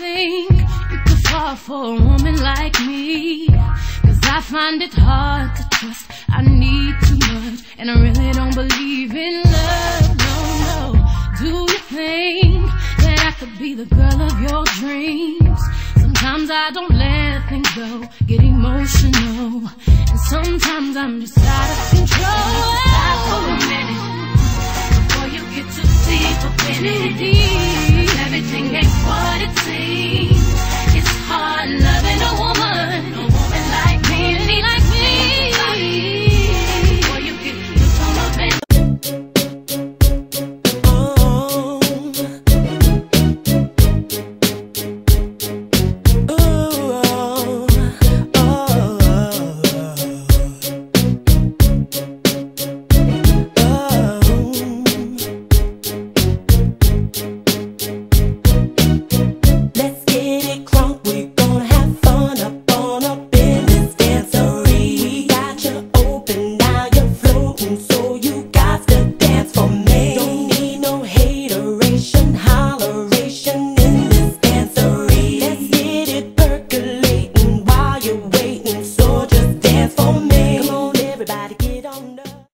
think you could fall for a woman like me? Cause I find it hard to trust. I need too much, and I really don't believe in love. No, no. Do you think that I could be the girl of your dreams? Sometimes I don't let things go, get emotional. And sometimes I'm just out of control. Stop for a minute before you get too deep up in it. one up.